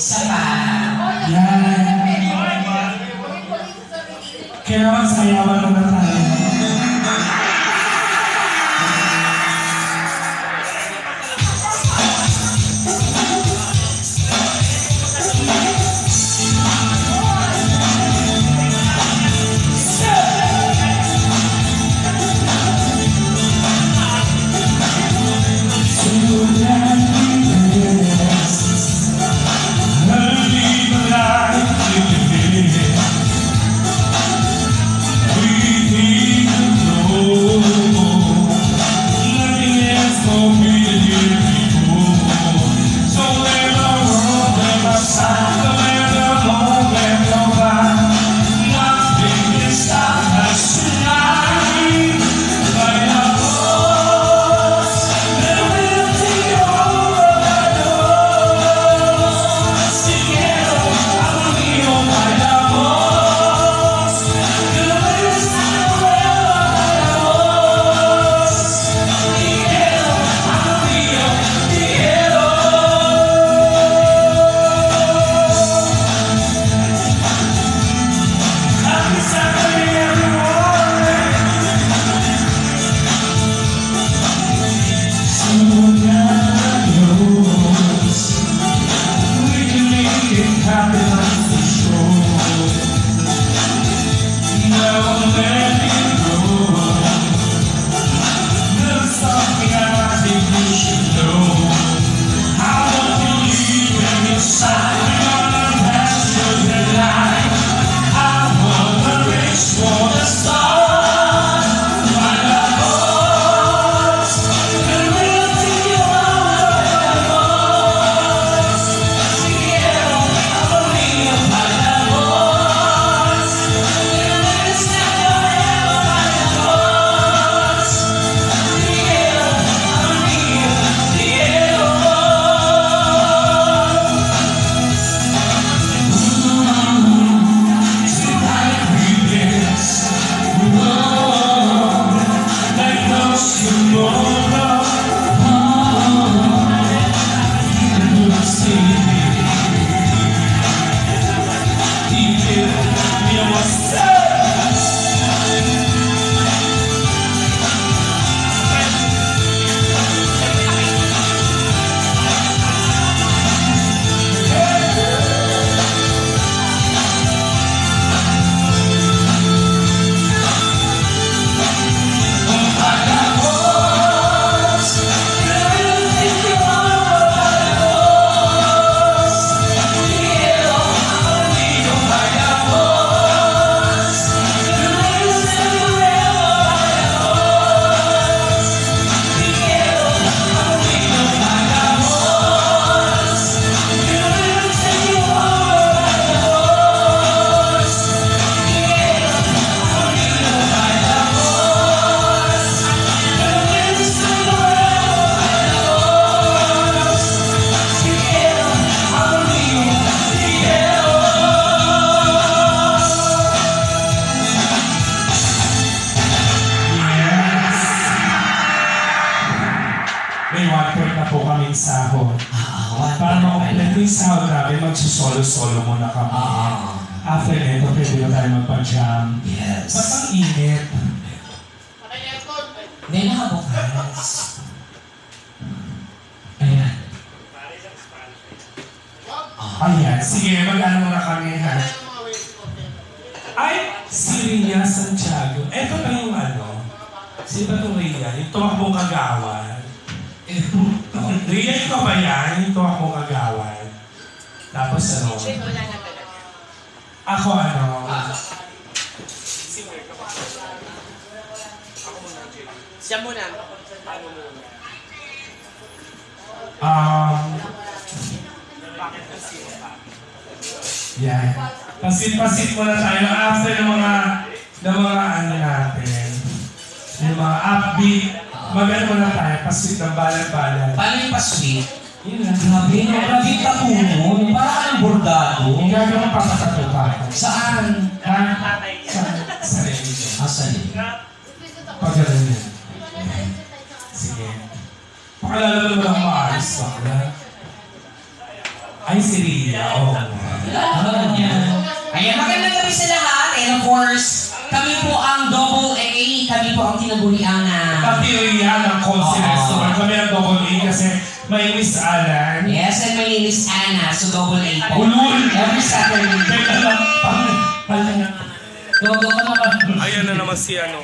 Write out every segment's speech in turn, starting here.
Isa pa. Yan! Kailangan sayawan muna kami. Ah, After nito, pwede na tayo magpa-jam. yes. Ba't ang init? May nakabukas. Ayan. Ah, Ayan. Sige, mag-ano muna kami ha. Ay, si Ria Santiago. Eto na yung ano. Si ba itong Ria? Yung tumakbong kagawan. Ria, ito ba yan? Yung tumakbong kagawan. Tapos ano? Ako ano? Siya muna. Um, yan. Pasit-pasit muna tayo after ng mga ng mga ano natin. Yung mga upbeat, Mag-ano muna tayo, pasweet ng balat-balat. Paano yung pa-sweet? Yun lang. Grabe, no? Grabe yung tapuno. Parang ka ng bordado. Yung gagawin papatato ka. Saan? Ha? Sa, sa religion. Asan eh? Pag ganun yan. Sige. Pakilala mo naman ang maayos, bakla. Ay, si Ria. Oo. Ano naman yan? Ayan, magandang gabi sa lahat. And of course, kami po ang double A. Kami po ang tinaguriang ah, Pati Ria ng Consi Oo. Restaurant. Kami ang double A kasi may Miss Alan. Yes, and name is Anna, so double A po. Ulul! Every Saturday. Teka lang, pang... Pang... Gogo ka na ba? Ayan na naman si ano.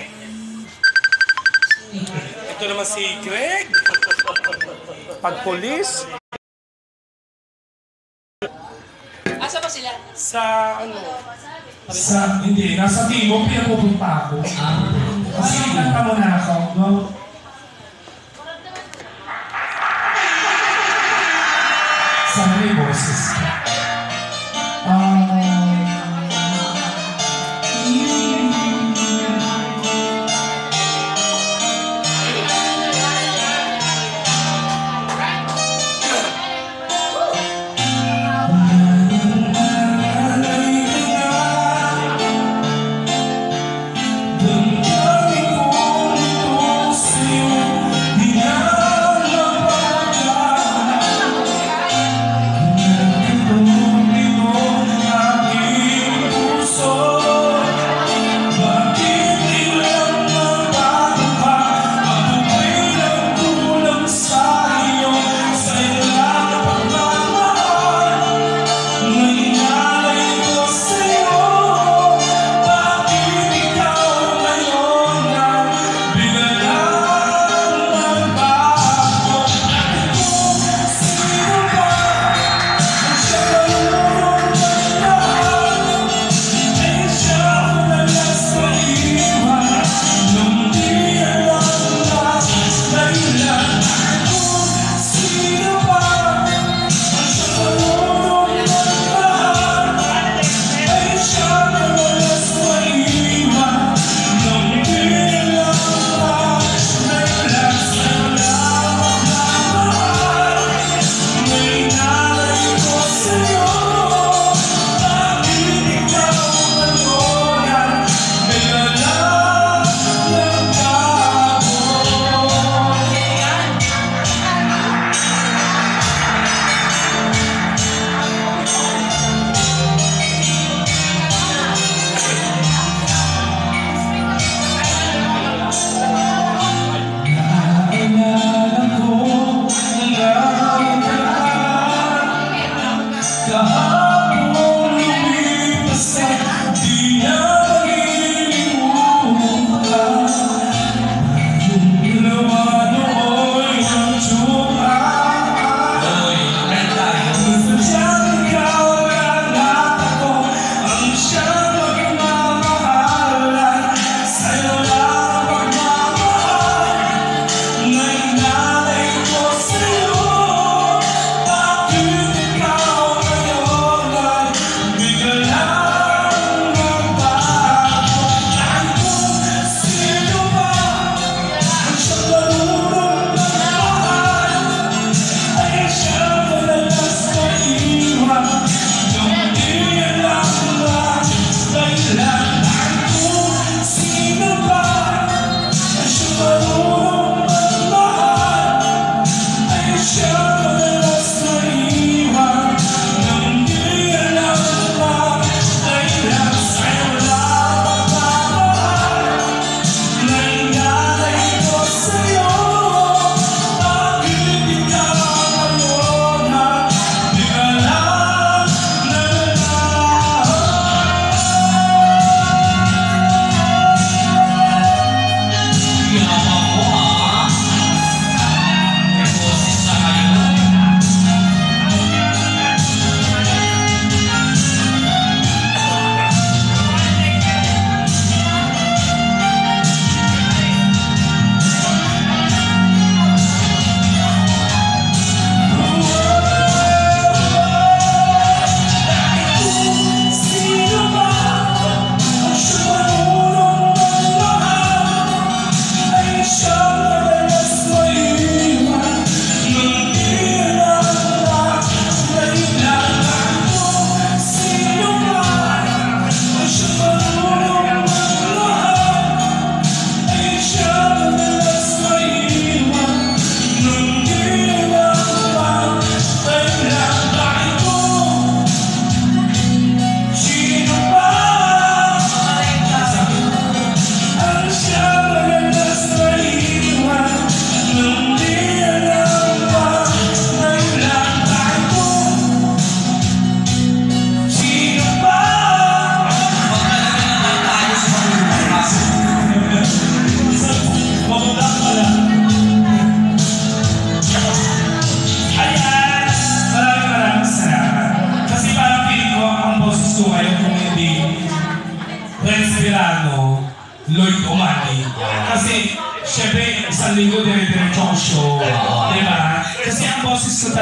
Ito naman si Greg. Pagpulis. Asa ba sila? Sa ano? Sa, hindi, nasa Timog, pinapupunta ako. Ah, Kasi kanta mo na ako. No? Sana may boses.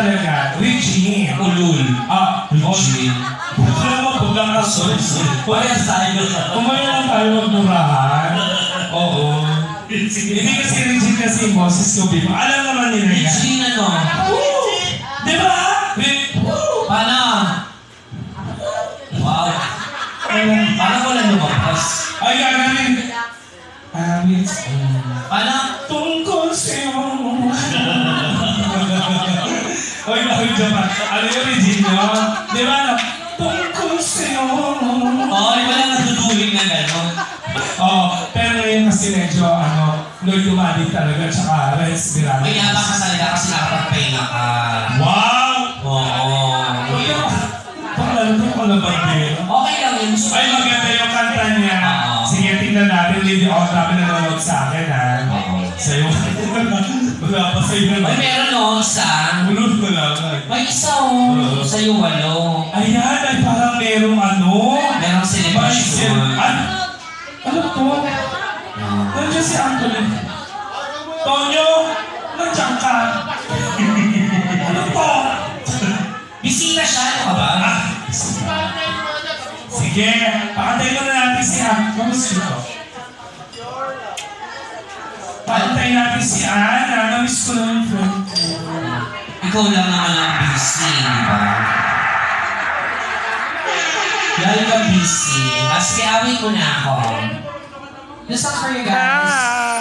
Talaga, Regine. Ulul. Ah, Regine. Alam mo, buglang ka sos. Wala tayo. Umaya lang tayo magmurahan. Oo. Hindi kasi Regine kasi yung boses ko, Bimo. Alam naman nila yan. Regine ano? Di ba? Paano? Wow. Parang wala lumabas. Ay, gagawin. Awit. Paano? Lord Lumadi talaga, tsaka respirado. May yabang ka salita kasi nakapagpahinga ka. Wow! Oo. Pakalala ko kung labandero. Okay lang yun. Ay, maganda yung kanta niya. Sige, tingnan natin. Lady O, dami nanonood sa akin, ha? Sa'yo. Wala pa sa'yo Ay, naman. meron no, isa. Ulod ko lang. May isa oh. Sa'yo walo. Ayan, ay parang merong ano. Merong celebration. Ano? Ano to? Nandiyan si Anthony. Tonyo, nandiyan ka. ano to? Bisita siya, ano ba? Ah, Sige, pakantay mo na natin si Ann. Kamusta ko? Pakantay natin si Ann. Namiss ko na yung friend ko. Ikaw lang naman ang busy, di ba? Dahil ka busy, as away ko na ako. For you guys.